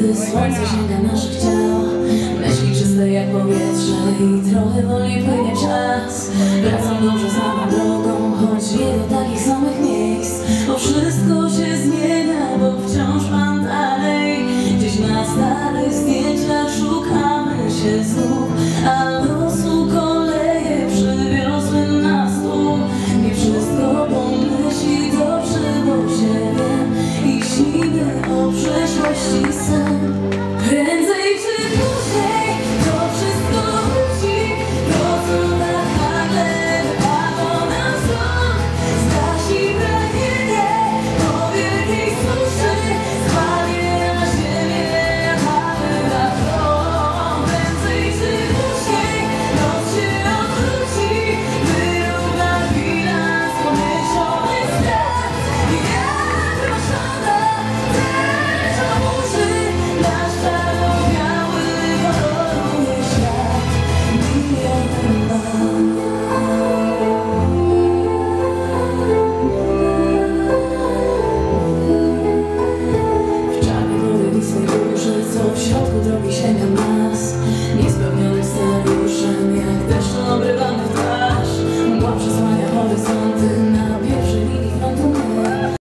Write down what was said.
Gdy słońce sięga naszych ciał Myśli czyste jak powietrze I trochę wolniej płynie czas. Wracam dobrze znaną drogą Choć nie do takich samych miejsc Bo wszystko się zmienia Don't be shy, no.